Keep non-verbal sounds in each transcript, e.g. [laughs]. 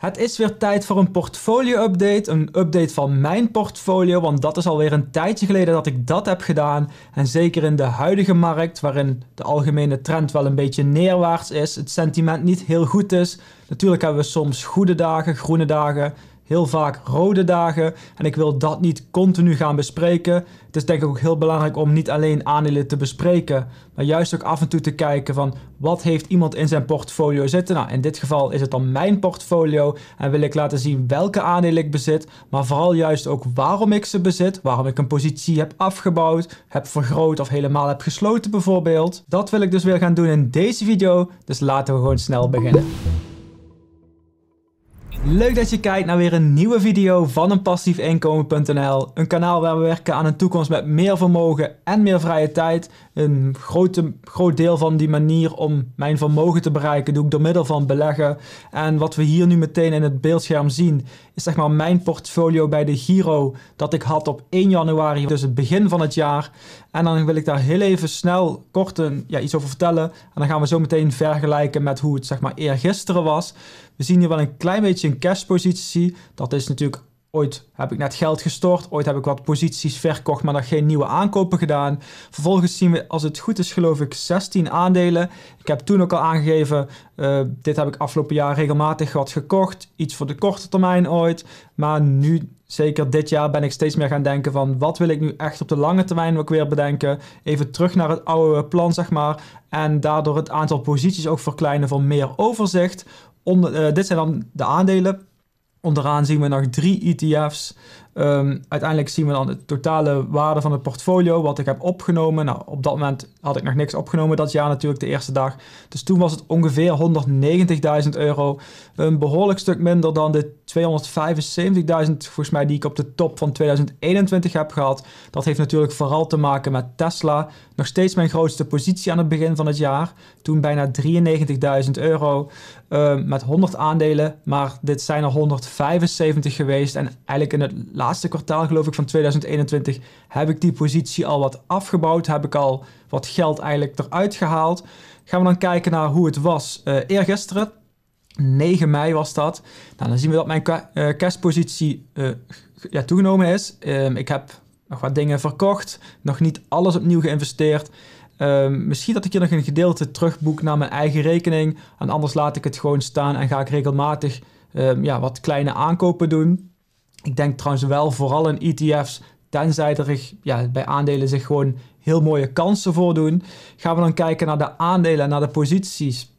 Het is weer tijd voor een portfolio-update. Een update van mijn portfolio, want dat is alweer een tijdje geleden dat ik dat heb gedaan. En zeker in de huidige markt, waarin de algemene trend wel een beetje neerwaarts is, het sentiment niet heel goed is. Natuurlijk hebben we soms goede dagen, groene dagen, heel vaak rode dagen. En ik wil dat niet continu gaan bespreken. Het is denk ik ook heel belangrijk om niet alleen aandelen te bespreken, maar juist ook af en toe te kijken van wat heeft iemand in zijn portfolio zitten. Nou, in dit geval is het dan mijn portfolio en wil ik laten zien welke aandelen ik bezit, maar vooral juist ook waarom ik ze bezit, waarom ik een positie heb afgebouwd, heb vergroot of helemaal heb gesloten bijvoorbeeld. Dat wil ik dus weer gaan doen in deze video, dus laten we gewoon snel beginnen. Leuk dat je kijkt naar weer een nieuwe video van een passiefinkomen.nl. Een kanaal waar we werken aan een toekomst met meer vermogen en meer vrije tijd. Een grote, groot deel van die manier om mijn vermogen te bereiken doe ik door middel van beleggen. En wat we hier nu meteen in het beeldscherm zien is zeg maar mijn portfolio bij de Giro dat ik had op 1 januari, dus het begin van het jaar. En dan wil ik daar heel even snel kort een, ja, iets over vertellen. En dan gaan we zo meteen vergelijken met hoe het zeg maar eergisteren was. We zien hier wel een klein beetje een cashpositie. Dat is natuurlijk Ooit heb ik net geld gestort. Ooit heb ik wat posities verkocht, maar nog geen nieuwe aankopen gedaan. Vervolgens zien we, als het goed is, geloof ik 16 aandelen. Ik heb toen ook al aangegeven, uh, dit heb ik afgelopen jaar regelmatig wat gekocht. Iets voor de korte termijn ooit. Maar nu, zeker dit jaar, ben ik steeds meer gaan denken van wat wil ik nu echt op de lange termijn ook weer bedenken. Even terug naar het oude plan, zeg maar. En daardoor het aantal posities ook verkleinen voor meer overzicht. Onder, uh, dit zijn dan de aandelen Onderaan zien we nog drie ETF's. Ehm, uiteindelijk zien we dan de totale waarde van het portfolio, wat ik heb opgenomen. Nou, op dat moment had ik nog niks opgenomen dat jaar natuurlijk, de eerste dag. Dus toen was het ongeveer 190.000 euro. Een behoorlijk stuk minder dan de 275.000, volgens mij, die ik op de top van 2021 heb gehad. Dat heeft natuurlijk vooral te maken met Tesla. Nog steeds mijn grootste positie aan het begin van het jaar. Toen bijna 93.000 euro uh, met 100 aandelen. Maar dit zijn er 175 geweest. En eigenlijk in het laatste kwartaal, geloof ik, van 2021 heb ik die positie al wat afgebouwd. Heb ik al wat geld eigenlijk eruit gehaald. Gaan we dan kijken naar hoe het was uh, eergisteren. 9 mei was dat. Nou, dan zien we dat mijn cashpositie uh, ja, toegenomen is. Um, ik heb nog wat dingen verkocht. Nog niet alles opnieuw geïnvesteerd. Um, misschien dat ik hier nog een gedeelte terugboek naar mijn eigen rekening. En anders laat ik het gewoon staan en ga ik regelmatig um, ja, wat kleine aankopen doen. Ik denk trouwens wel vooral in ETF's, tenzij er ja, bij aandelen zich gewoon heel mooie kansen voordoen. Gaan we dan kijken naar de aandelen en naar de posities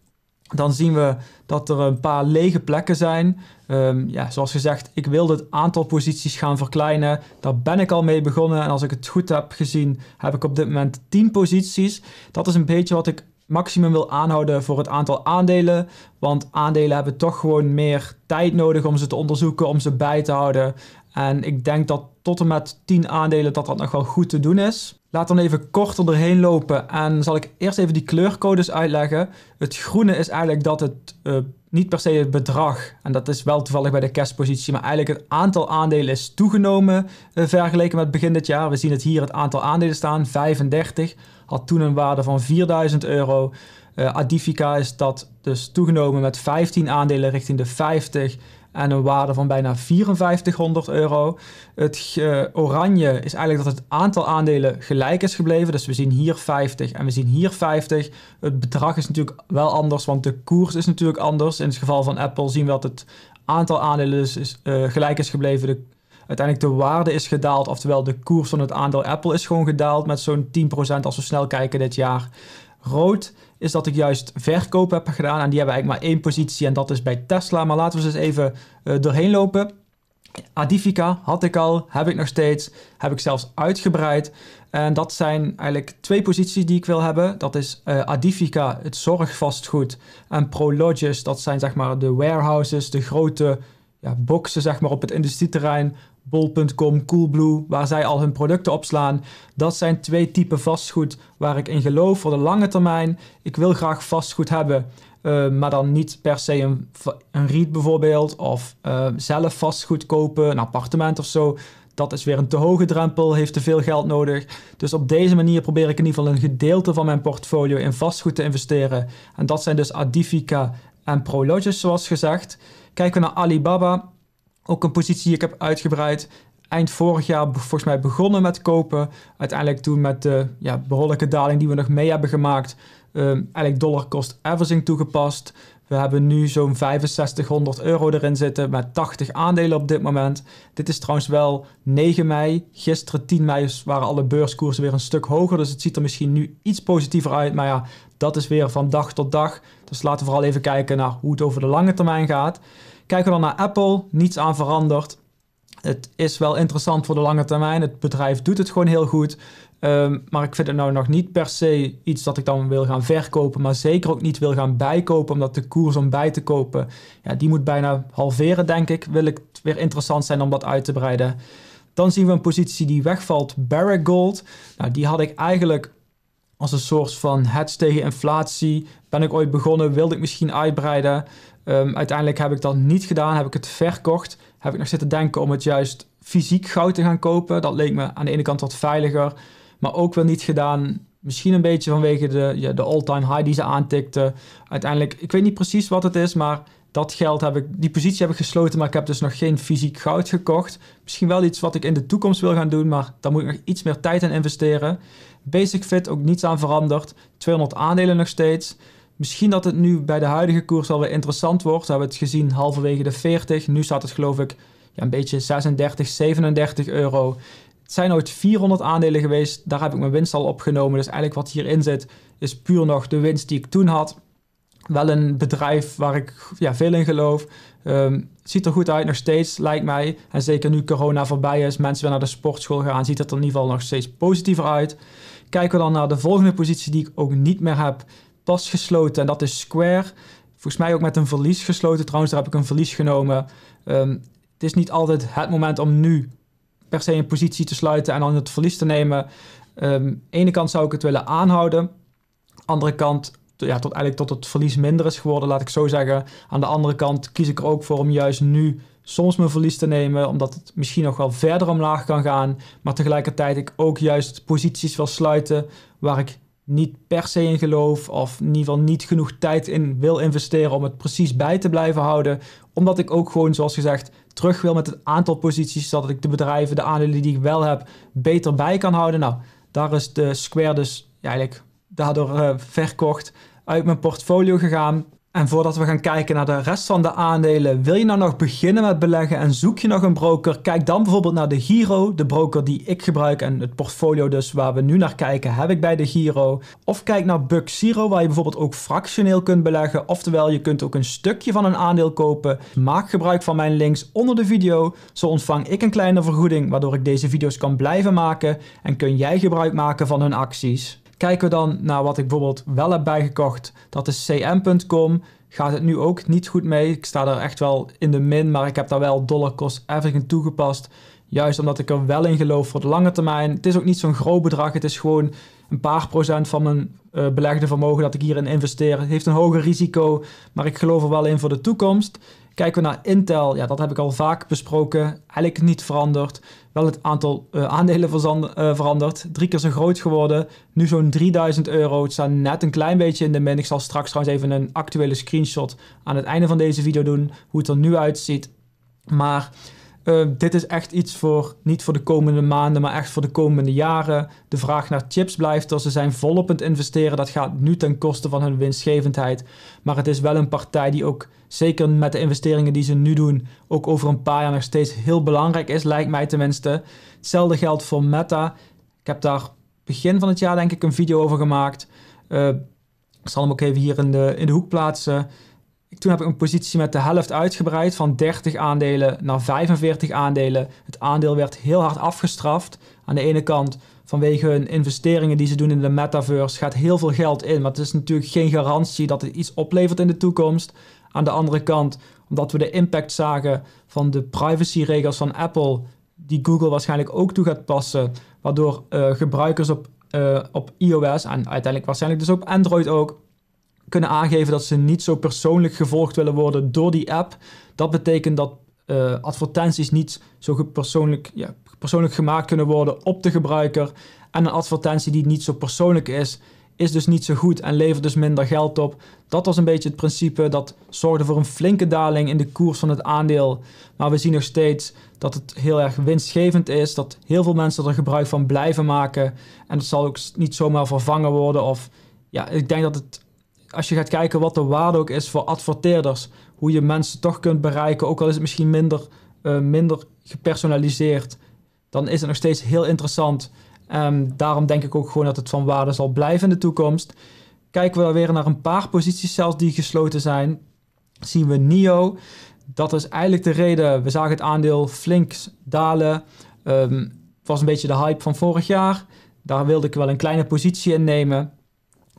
dan zien we dat er een paar lege plekken zijn. Um, ja, zoals gezegd, ik wilde het aantal posities gaan verkleinen. Daar ben ik al mee begonnen. En als ik het goed heb gezien, heb ik op dit moment 10 posities. Dat is een beetje wat ik maximum wil aanhouden voor het aantal aandelen. Want aandelen hebben toch gewoon meer tijd nodig om ze te onderzoeken, om ze bij te houden. En ik denk dat tot en met 10 aandelen dat dat nog wel goed te doen is. Laat dan even kort erheen lopen en zal ik eerst even die kleurcodes uitleggen. Het groene is eigenlijk dat het uh, niet per se het bedrag, en dat is wel toevallig bij de cashpositie, maar eigenlijk het aantal aandelen is toegenomen uh, vergeleken met begin dit jaar. We zien het hier het aantal aandelen staan, 35, had toen een waarde van 4000 euro. Uh, Adifica is dat dus toegenomen met 15 aandelen richting de 50 en een waarde van bijna 5400 euro. Het oranje is eigenlijk dat het aantal aandelen gelijk is gebleven. Dus we zien hier 50 en we zien hier 50. Het bedrag is natuurlijk wel anders, want de koers is natuurlijk anders. In het geval van Apple zien we dat het aantal aandelen dus is, uh, gelijk is gebleven. De, uiteindelijk de waarde is gedaald, oftewel de koers van het aandeel Apple is gewoon gedaald met zo'n 10% als we snel kijken dit jaar. Rood is dat ik juist verkoop heb gedaan. En die hebben eigenlijk maar één positie en dat is bij Tesla. Maar laten we eens even uh, doorheen lopen. Adifica had ik al, heb ik nog steeds, heb ik zelfs uitgebreid. En dat zijn eigenlijk twee posities die ik wil hebben. Dat is uh, Adifica, het zorgvastgoed, en Prologis, dat zijn zeg maar de warehouses, de grote ja, boxen zeg maar op het industrieterrein Bol.com, Coolblue, waar zij al hun producten opslaan. Dat zijn twee typen vastgoed waar ik in geloof voor de lange termijn. Ik wil graag vastgoed hebben, uh, maar dan niet per se een, een REIT bijvoorbeeld, of uh, zelf vastgoed kopen, een appartement of zo. Dat is weer een te hoge drempel, heeft te veel geld nodig. Dus op deze manier probeer ik in ieder geval een gedeelte van mijn portfolio in vastgoed te investeren. En dat zijn dus Adifica en Prologis, zoals gezegd. Kijken we naar Alibaba, ook een positie die ik heb uitgebreid. Eind vorig jaar volgens mij begonnen met kopen. Uiteindelijk toen met de ja, behoorlijke daling die we nog mee hebben gemaakt. Um, eigenlijk dollar cost averaging toegepast. We hebben nu zo'n 6500 euro erin zitten met 80 aandelen op dit moment. Dit is trouwens wel 9 mei. Gisteren 10 mei waren alle beurskoersen weer een stuk hoger. Dus het ziet er misschien nu iets positiever uit. Maar ja, dat is weer van dag tot dag. Dus laten we vooral even kijken naar hoe het over de lange termijn gaat. Kijken we dan naar Apple, niets aan veranderd. Het is wel interessant voor de lange termijn. Het bedrijf doet het gewoon heel goed. Ehm, maar ik vind het nou nog niet per se iets dat ik dan wil gaan verkopen, maar zeker ook niet wil gaan bijkopen, omdat de koers om bij te kopen, ja, die moet bijna halveren, denk ik. Wil ik het weer interessant zijn om dat uit te breiden. Dan zien we een positie die wegvalt, Barrick Gold. Nou, die had ik eigenlijk als een soort van hedge tegen inflatie. Ben ik ooit begonnen, wilde ik misschien uitbreiden. Um, uiteindelijk heb ik dat niet gedaan, heb ik het verkocht. Heb ik nog zitten denken om het juist fysiek goud te gaan kopen. Dat leek me aan de ene kant wat veiliger. Maar ook wel niet gedaan. Misschien een beetje vanwege de, ja, de all-time high die ze aantikte. Uiteindelijk, ik weet niet precies wat het is, maar dat geld heb ik, die positie heb ik gesloten, maar ik heb dus nog geen fysiek goud gekocht. Misschien wel iets wat ik in de toekomst wil gaan doen, maar daar moet ik nog iets meer tijd in investeren. Basic Fit ook niets aan veranderd. 200 aandelen nog steeds. Misschien dat het nu bij de huidige koers alweer interessant wordt. We hebben het gezien halverwege de 40. Nu staat het geloof ik ja, een beetje 36, 37 euro. Het zijn ooit 400 aandelen geweest. Daar heb ik mijn winst al opgenomen. Dus eigenlijk wat hierin zit, is puur nog de winst die ik toen had. Wel een bedrijf waar ik ja, veel in geloof. Um, ziet er goed uit nog steeds, lijkt mij. En zeker nu corona voorbij is, mensen weer naar de sportschool gaan, ziet het er in ieder geval nog steeds positiever uit. Kijken we dan naar de volgende positie die ik ook niet meer heb, pas gesloten. En dat is Square. Volgens mij ook met een verlies gesloten. Trouwens, daar heb ik een verlies genomen. Um, het is niet altijd het moment om nu per se een positie te sluiten en dan het verlies te nemen. Um, ene kant zou ik het willen aanhouden. Andere kant, ja, tot, eigenlijk tot het verlies minder is geworden, laat ik zo zeggen. Aan de andere kant kies ik er ook voor om juist nu soms mijn verlies te nemen, omdat het misschien nog wel verder omlaag kan gaan. Maar tegelijkertijd ik ook juist posities wil sluiten waar ik niet per se in geloof of in ieder geval niet genoeg tijd in wil investeren om het precies bij te blijven houden. Omdat ik ook gewoon, zoals gezegd, terug wil met het aantal posities, zodat ik de bedrijven, de aandelen die ik wel heb, beter bij kan houden. Nou, daar is de Square dus eigenlijk daardoor uh, verkocht uit mijn portfolio gegaan. En voordat we gaan kijken naar de rest van de aandelen, wil je nou nog beginnen met beleggen en zoek je nog een broker? Kijk dan bijvoorbeeld naar de Giro, de broker die ik gebruik en het portfolio dus waar we nu naar kijken, heb ik bij de Giro. Of kijk naar Buck Zero, waar je bijvoorbeeld ook fractioneel kunt beleggen, oftewel je kunt ook een stukje van een aandeel kopen. Maak gebruik van mijn links onder de video, zo ontvang ik een kleine vergoeding waardoor ik deze video's kan blijven maken en kun jij gebruik maken van hun acties. Kijken we dan naar wat ik bijvoorbeeld wel heb bijgekocht. Dat is cm.com. Gaat het nu ook niet goed mee. Ik sta er echt wel in de min, maar ik heb daar wel dollar cost averaging toegepast. Juist omdat ik er wel in geloof voor de lange termijn. Het is ook niet zo'n groot bedrag. Het is gewoon een paar procent van mijn uh, belegde vermogen dat ik hierin investeer. Het heeft een hoger risico, maar ik geloof er wel in voor de toekomst. Kijken we naar Intel, ja, dat heb ik al vaak besproken. Eigenlijk niet veranderd. Wel het aantal uh, aandelen uh, veranderd. Drie keer zo groot geworden. Nu zo'n 3000 euro. Het staat net een klein beetje in de min. Ik zal straks trouwens even een actuele screenshot aan het einde van deze video doen. Hoe het er nu uitziet. Maar uh, dit is echt iets voor, niet voor de komende maanden, maar echt voor de komende jaren. De vraag naar chips blijft er. Ze zijn volop aan het investeren. Dat gaat nu ten koste van hun winstgevendheid. Maar het is wel een partij die ook, zeker met de investeringen die ze nu doen, ook over een paar jaar nog steeds heel belangrijk is, lijkt mij tenminste. Hetzelfde geldt voor Meta. Ik heb daar begin van het jaar denk ik een video over gemaakt. Uh, ik zal hem ook even hier in de, in de hoek plaatsen. Toen heb ik een positie met de helft uitgebreid van 30 aandelen naar 45 aandelen. Het aandeel werd heel hard afgestraft. Aan de ene kant vanwege hun investeringen die ze doen in de metaverse gaat heel veel geld in. Maar het is natuurlijk geen garantie dat het iets oplevert in de toekomst. Aan de andere kant, omdat we de impact zagen van de privacyregels van Apple, die Google waarschijnlijk ook toe gaat passen, waardoor uh, gebruikers op, uh, op iOS en uiteindelijk waarschijnlijk dus op Android ook kunnen aangeven dat ze niet zo persoonlijk gevolgd willen worden door die app. Dat betekent dat uh, advertenties niet zo persoonlijk, ja, persoonlijk gemaakt kunnen worden op de gebruiker. En een advertentie die niet zo persoonlijk is, is dus niet zo goed en levert dus minder geld op. Dat was een beetje het principe. Dat zorgde voor een flinke daling in de koers van het aandeel. Maar we zien nog steeds dat het heel erg winstgevend is. Dat heel veel mensen er gebruik van blijven maken. En het zal ook niet zomaar vervangen worden. Of ja, ik denk dat het, als je gaat kijken wat de waarde ook is voor adverteerders. Hoe je mensen toch kunt bereiken. Ook al is het misschien minder, uh, minder gepersonaliseerd. Dan is het nog steeds heel interessant Um, daarom denk ik ook gewoon dat het van waarde zal blijven in de toekomst. Kijken we weer naar een paar posities zelfs die gesloten zijn, zien we NIO. Dat is eigenlijk de reden. We zagen het aandeel flink dalen. Um, was een beetje de hype van vorig jaar. Daar wilde ik wel een kleine positie in nemen.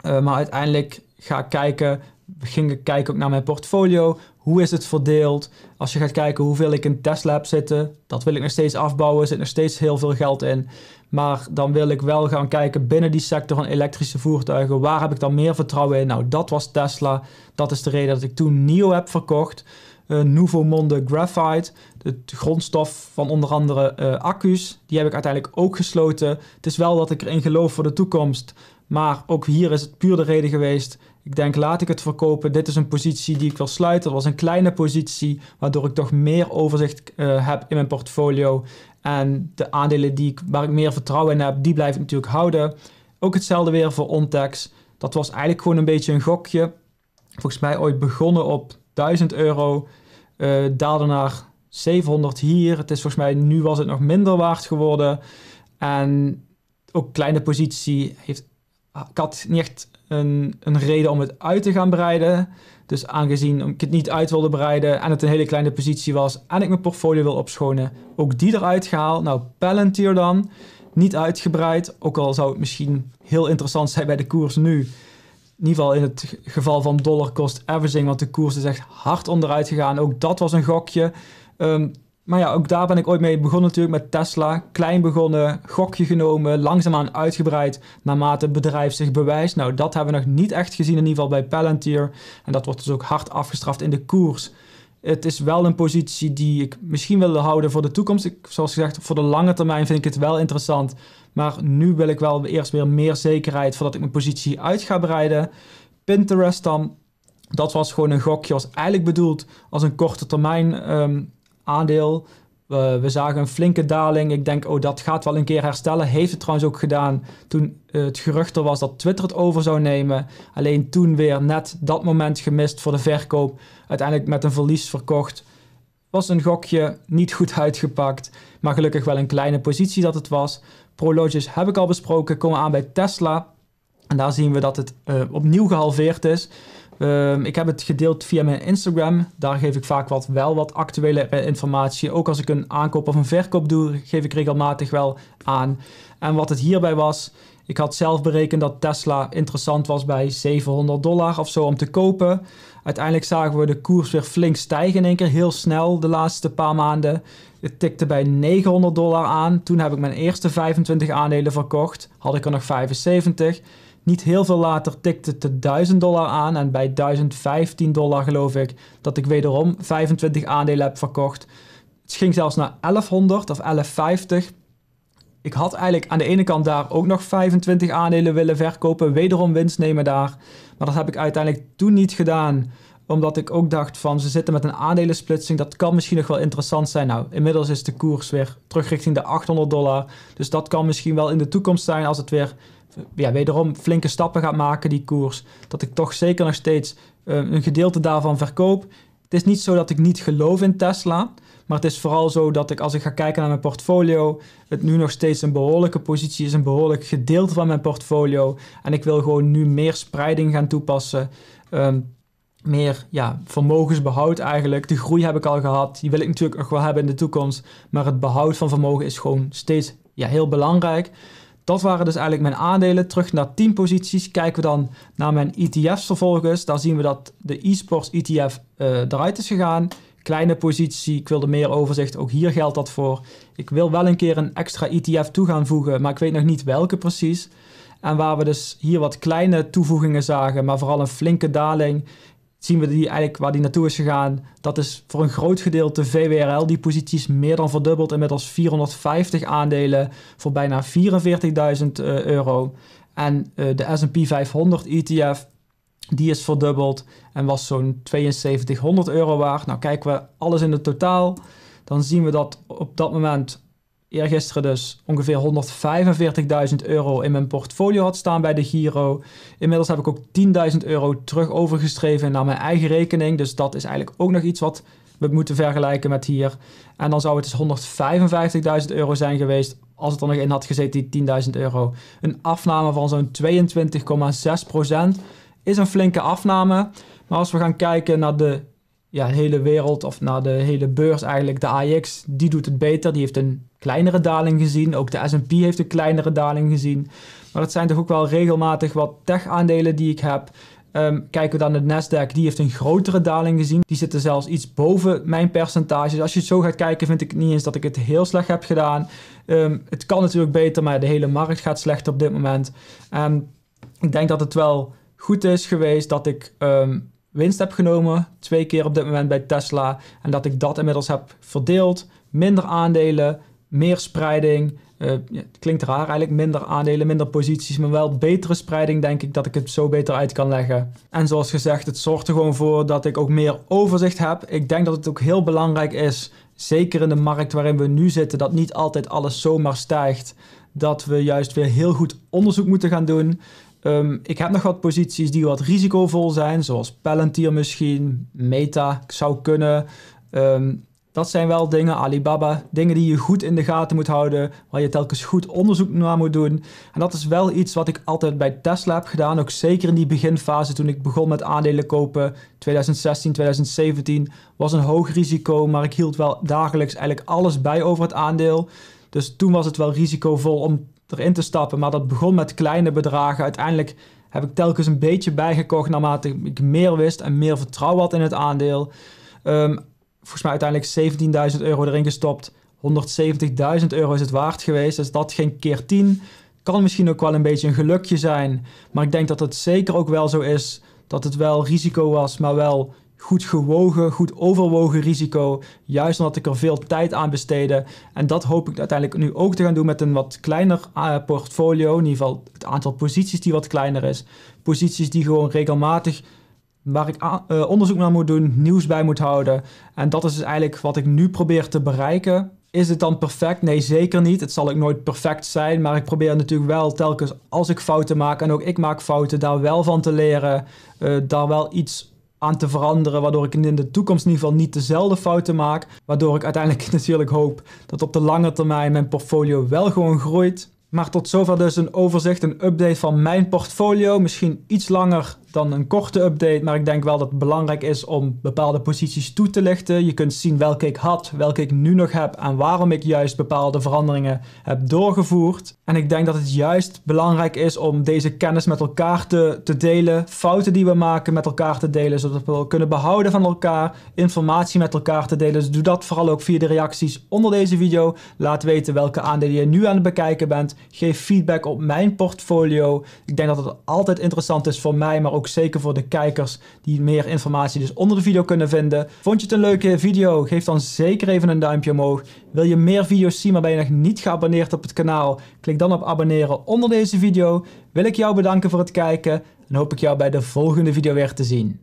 Uh, maar uiteindelijk ga ik kijken, we gingen kijken ook naar mijn portfolio. Hoe is het verdeeld? Als je gaat kijken hoeveel ik in Tesla heb zitten, dat wil ik nog steeds afbouwen. Er zit nog steeds heel veel geld in. Maar dan wil ik wel gaan kijken binnen die sector van elektrische voertuigen. Waar heb ik dan meer vertrouwen in? Nou, dat was Tesla. Dat is de reden dat ik toen NIO heb verkocht. Uh, Nouveau Monde Graphite, de grondstof van onder andere uh, accu's. Die heb ik uiteindelijk ook gesloten. Het is wel dat ik erin geloof voor de toekomst. Maar ook hier is het puur de reden geweest. Ik denk, laat ik het verkopen. Dit is een positie die ik wil sluiten. Dat was een kleine positie, waardoor ik toch meer overzicht uh, heb in mijn portfolio. En de aandelen die ik, waar ik meer vertrouwen in heb, die blijf ik natuurlijk houden. Ook hetzelfde weer voor Ontex. Dat was eigenlijk gewoon een beetje een gokje. Volgens mij ooit begonnen op 1000 euro. Uh, daalde naar 700 hier. Het is volgens mij, nu was het nog minder waard geworden. En ook kleine positie heeft... Ik had niet echt een, een reden om het uit te gaan breiden. Dus aangezien ik het niet uit wilde breiden en het een hele kleine positie was en ik mijn portfolio wil opschonen, ook die eruit gehaald. Nou, Palantir dan, niet uitgebreid, ook al zou het misschien heel interessant zijn bij de koers nu. In ieder geval in het geval van dollar cost averaging, want de koers is echt hard onderuit gegaan. Ook dat was een gokje. Um, maar ja, ook daar ben ik ooit mee begonnen natuurlijk met Tesla. Klein begonnen, gokje genomen, langzaamaan uitgebreid naarmate het bedrijf zich bewijst. Nou, dat hebben we nog niet echt gezien, in ieder geval bij Palantir. En dat wordt dus ook hard afgestraft in de koers. Het is wel een positie die ik misschien wil houden voor de toekomst. Ik, zoals gezegd, voor de lange termijn vind ik het wel interessant. Maar nu wil ik wel eerst weer meer zekerheid voordat ik mijn positie uit ga breiden. Pinterest dan, dat was gewoon een gokje. Was eigenlijk bedoeld als een korte termijn um, aandeel. We, zagen een flinke daling. Ik denk, oh, dat gaat wel een keer herstellen. Heeft het trouwens ook gedaan toen uh, het gerucht er was dat Twitter het over zou nemen. Alleen toen weer net dat moment gemist voor de verkoop. Uiteindelijk met een verlies verkocht. Was een gokje, niet goed uitgepakt. Maar gelukkig wel een kleine positie dat het was. Prologis heb ik al besproken. Komen aan bij Tesla. En daar zien we dat het uh, opnieuw gehalveerd is. Um, ik heb het gedeeld via mijn Instagram. Daar geef ik vaak wat, wel wat actuele informatie. Ook als ik een aankoop of een verkoop doe, geef ik regelmatig wel aan. En wat het hierbij was, ik had zelf berekend dat Tesla interessant was bij 700 dollar of zo om te kopen. Uiteindelijk zagen we de koers weer flink stijgen in één keer, heel snel de laatste paar maanden. Het tikte bij 900 dollar aan. Toen heb ik mijn eerste 25 aandelen verkocht. Had ik er nog 75. Niet heel veel later tikte het de 1000 dollar aan en bij 1015 dollar geloof ik dat ik wederom 25 aandelen heb verkocht. Het ging zelfs naar 1100 of 1150. Ik had eigenlijk aan de ene kant daar ook nog 25 aandelen willen verkopen, wederom winst nemen daar. Maar dat heb ik uiteindelijk toen niet gedaan, omdat ik ook dacht van ze zitten met een aandelensplitsing, dat kan misschien nog wel interessant zijn. Nou, inmiddels is de koers weer terug richting de 800 dollar. Dus dat kan misschien wel in de toekomst zijn als het weer ja, wederom flinke stappen gaat maken, die koers. Dat ik toch zeker nog steeds uh, een gedeelte daarvan verkoop. Het is niet zo dat ik niet geloof in Tesla. Maar het is vooral zo dat ik als ik ga kijken naar mijn portfolio, het nu nog steeds een behoorlijke positie is, een behoorlijk gedeelte van mijn portfolio. En ik wil gewoon nu meer spreiding gaan toepassen. Um, meer ja, vermogensbehoud eigenlijk. De groei heb ik al gehad. Die wil ik natuurlijk nog wel hebben in de toekomst. Maar het behoud van vermogen is gewoon steeds ja, heel belangrijk. Dat waren dus eigenlijk mijn aandelen. Terug naar 10 posities. Kijken we dan naar mijn ETF's vervolgens. Daar zien we dat de eSports ETF uh, eruit is gegaan. Kleine positie, ik wilde meer overzicht. Ook hier geldt dat voor. Ik wil wel een keer een extra ETF toe gaan voegen, maar ik weet nog niet welke precies. En waar we dus hier wat kleine toevoegingen zagen, maar vooral een flinke daling, zien we die eigenlijk waar die naartoe is gegaan. Dat is voor een groot gedeelte VWRL. Die positie is meer dan verdubbeld. Inmiddels 450 aandelen voor bijna 44.000 uh, euro. En de S&P 500 ETF, die is verdubbeld en was zo'n 7200 euro waard. Nou kijken we alles in het totaal, dan zien we dat op dat moment eergisteren dus ongeveer 145.000 euro in mijn portfolio had staan bij de Giro. Inmiddels heb ik ook 10.000 euro terug overgeschreven naar mijn eigen rekening. Dus dat is eigenlijk ook nog iets wat we moeten vergelijken met hier. En dan zou het dus 155.000 euro zijn geweest als het er nog in had gezeten, die 10.000 euro. Een afname van zo'n 22,6% is een flinke afname. Maar als we gaan kijken naar de ja, hele wereld of naar de hele beurs eigenlijk, de AX, die doet het beter. Die heeft een kleinere daling gezien. Ook de S&P heeft een kleinere daling gezien. Maar dat zijn toch ook wel regelmatig wat tech-aandelen die ik heb. Um, kijken we dan de Nasdaq, die heeft een grotere daling gezien. Die zitten zelfs iets boven mijn percentages. Als je het zo gaat kijken, vind ik niet eens dat ik het heel slecht heb gedaan. Um, het kan natuurlijk beter, maar de hele markt gaat slecht op dit moment. En ik denk dat het wel goed is geweest dat ik um, winst heb genomen. Twee keer op dit moment bij Tesla. En dat ik dat inmiddels heb verdeeld. Minder aandelen, meer spreiding. Ja, het klinkt raar eigenlijk, minder aandelen, minder posities, maar wel betere spreiding, denk ik dat ik het zo beter uit kan leggen. En zoals gezegd, het zorgt er gewoon voor dat ik ook meer overzicht heb. Ik denk dat het ook heel belangrijk is, zeker in de markt waarin we nu zitten, dat niet altijd alles zomaar stijgt. Dat we juist weer heel goed onderzoek moeten gaan doen. Um, ik heb nog wat posities die wat risicovol zijn, zoals Palantir misschien, Meta zou kunnen. Um, dat zijn wel dingen, Alibaba, dingen die je goed in de gaten moet houden, waar je telkens goed onderzoek naar moet doen. En dat is wel iets wat ik altijd bij Tesla heb gedaan, ook zeker in die beginfase toen ik begon met aandelen kopen, 2016, 2017, was een hoog risico, maar ik hield wel dagelijks eigenlijk alles bij over het aandeel. Dus toen was het wel risicovol om erin te stappen, maar dat begon met kleine bedragen. Uiteindelijk heb ik telkens een beetje bijgekocht naarmate ik meer wist en meer vertrouwen had in het aandeel. Um, volgens mij uiteindelijk 17.000 euro erin gestopt. 170.000 euro is het waard geweest. Dus dat ging keer 10. Kan misschien ook wel een beetje een gelukje zijn. Maar ik denk dat het zeker ook wel zo is dat het wel risico was, maar wel goed gewogen, goed overwogen risico. Juist omdat ik er veel tijd aan besteedde. En dat hoop ik uiteindelijk nu ook te gaan doen met een wat kleiner uh, portfolio. In ieder geval het aantal posities die wat kleiner is. Posities die gewoon regelmatig waar ik uh, onderzoek naar moet doen, nieuws bij moet houden. En dat is dus eigenlijk wat ik nu probeer te bereiken. Is het dan perfect? Nee, zeker niet. Het zal ook nooit perfect zijn, maar ik probeer natuurlijk wel telkens als ik fouten maak en ook ik maak fouten, daar wel van te leren, uh, daar wel iets aan te veranderen, waardoor ik in de toekomst in ieder geval niet dezelfde fouten maak, waardoor ik uiteindelijk [laughs] natuurlijk hoop dat op de lange termijn mijn portfolio wel gewoon groeit. Maar tot zover dus een overzicht, een update van mijn portfolio. Misschien iets langer dan een korte update, maar ik denk wel dat het belangrijk is om bepaalde posities toe te lichten. Je kunt zien welke ik had, welke ik nu nog heb en waarom ik juist bepaalde veranderingen heb doorgevoerd. En ik denk dat het juist belangrijk is om deze kennis met elkaar te, te delen, fouten die we maken met elkaar te delen, zodat we kunnen behouden van elkaar, informatie met elkaar te delen. Dus doe dat vooral ook via de reacties onder deze video. Laat weten welke aandelen je nu aan het bekijken bent. Geef feedback op mijn portfolio. Ik denk dat het altijd interessant is voor mij, maar ook ook zeker voor de kijkers die meer informatie dus onder de video kunnen vinden. Vond je het een leuke video? Geef dan zeker even een duimpje omhoog. Wil je meer video's zien, maar ben je nog niet geabonneerd op het kanaal? Klik dan op abonneren onder deze video. Wil ik jou bedanken voor het kijken en hoop ik jou bij de volgende video weer te zien.